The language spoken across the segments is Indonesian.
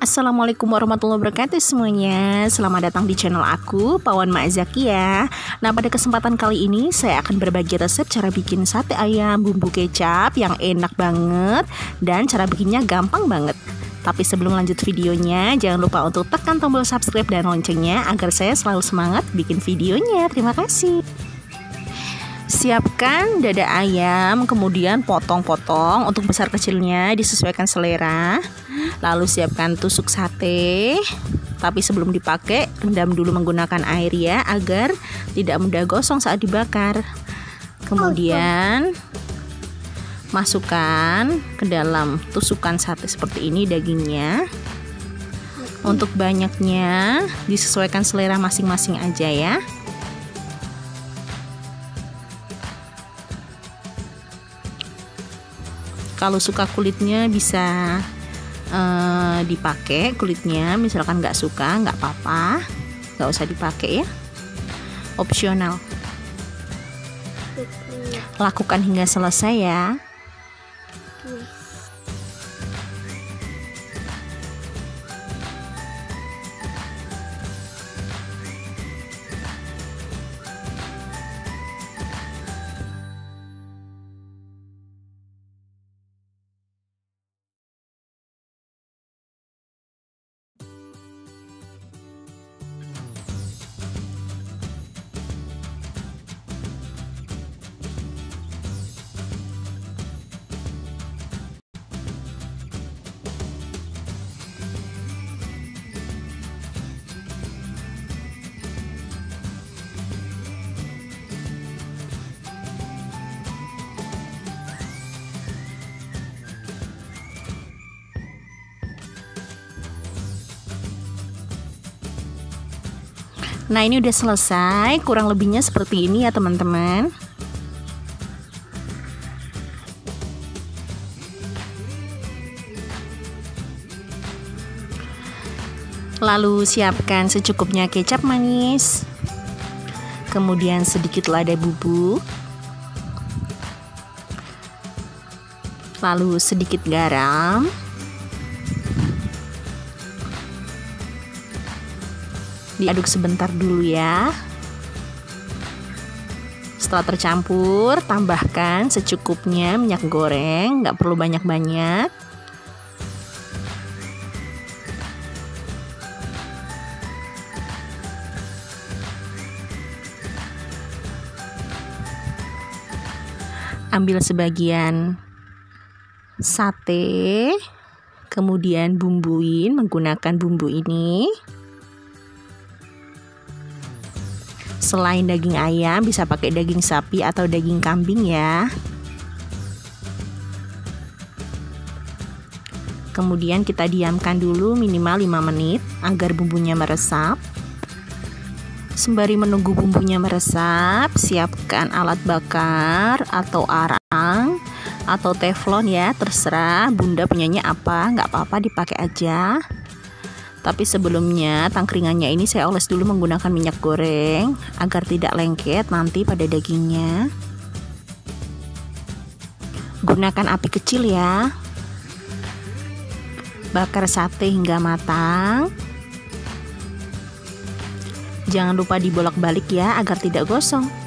Assalamualaikum warahmatullahi wabarakatuh semuanya Selamat datang di channel aku, Pawan Mak Zakia Nah pada kesempatan kali ini saya akan berbagi resep cara bikin sate ayam bumbu kecap yang enak banget Dan cara bikinnya gampang banget tapi sebelum lanjut videonya, jangan lupa untuk tekan tombol subscribe dan loncengnya agar saya selalu semangat bikin videonya. Terima kasih. Siapkan dada ayam, kemudian potong-potong untuk besar kecilnya disesuaikan selera. Lalu siapkan tusuk sate. Tapi sebelum dipakai, rendam dulu menggunakan air ya agar tidak mudah gosong saat dibakar. Kemudian masukkan ke dalam tusukan sate seperti ini dagingnya untuk banyaknya disesuaikan selera masing-masing aja ya kalau suka kulitnya bisa uh, dipakai kulitnya. Misalkan nggak suka nggak apa-apa. Nggak usah dipakai ya. Opsional. Lakukan hingga selesai ya Nah ini udah selesai. Kurang lebihnya seperti ini ya teman-teman. Lalu siapkan secukupnya kecap manis. Kemudian sedikit lada bubuk. Lalu sedikit garam diaduk sebentar dulu ya. Setelah tercampur tambahkan secukupnya minyak goreng. Nggak perlu banyak-banyak. Ambil sebagian sate kemudian bumbuin menggunakan bumbu ini Selain daging ayam, bisa pakai daging sapi atau daging kambing ya. Kemudian kita diamkan dulu minimal 5 menit agar bumbunya meresap. Sembari menunggu bumbunya meresap, siapkan alat bakar atau arang atau teflon ya, terserah bunda punyanya apa, nggak apa-apa dipakai aja. Tapi sebelumnya tangkringannya ini saya oles dulu menggunakan minyak goreng agar tidak lengket nanti pada dagingnya. Gunakan api kecil ya. Bakar sate hingga matang. Jangan lupa dibolak-balik ya agar tidak gosong.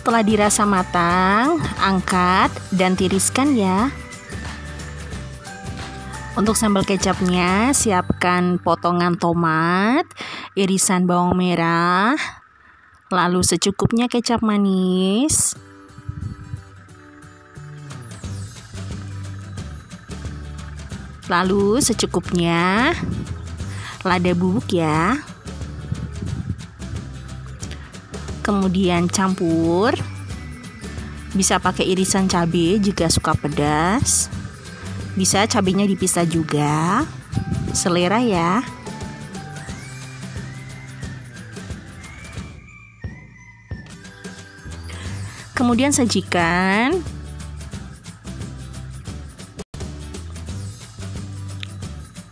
Setelah dirasa matang, angkat dan tiriskan ya. Untuk sambal kecapnya, siapkan potongan tomat, irisan bawang merah, lalu secukupnya kecap manis. Lalu secukupnya lada bubuk ya. kemudian campur. Bisa pakai irisan cabai jika suka pedas. Bisa cabainya dipisah juga. Selera ya. Kemudian sajikan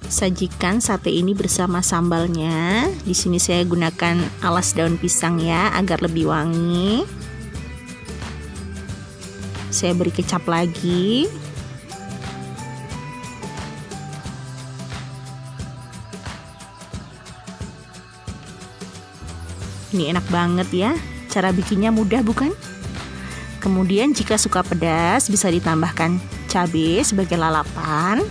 Sajikan sate ini bersama sambalnya. Di sini saya gunakan alas daun pisang ya agar lebih wangi. Saya beri kecap lagi. Ini enak banget ya. Cara bikinnya mudah bukan? Kemudian jika suka pedas bisa ditambahkan cabai sebagai lalapan.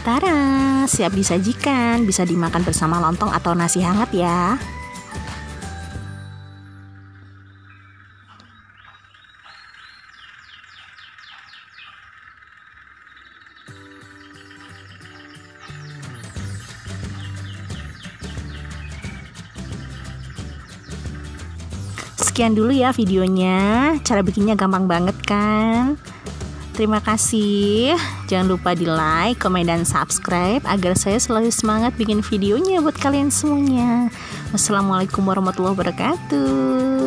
Tara, siap disajikan, bisa dimakan bersama lontong atau nasi hangat ya. Sekian dulu ya videonya. Cara bikinnya gampang banget kan? Terima kasih. Jangan lupa di like, komen, dan subscribe agar saya selalu semangat bikin videonya buat kalian semuanya. Wassalamualaikum warahmatullahi wabarakatuh.